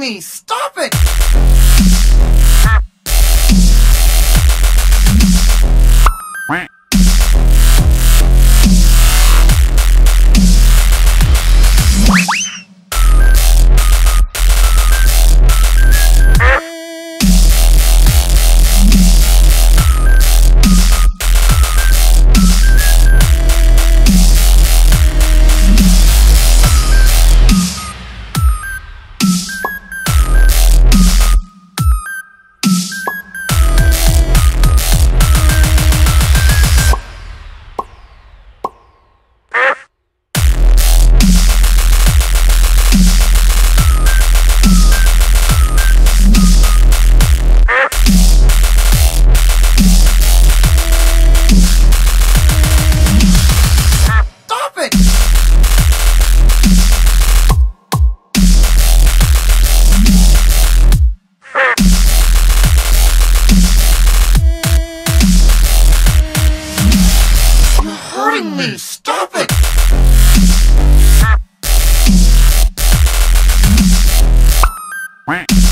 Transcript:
me. Stop it! me! Stop it! Quack.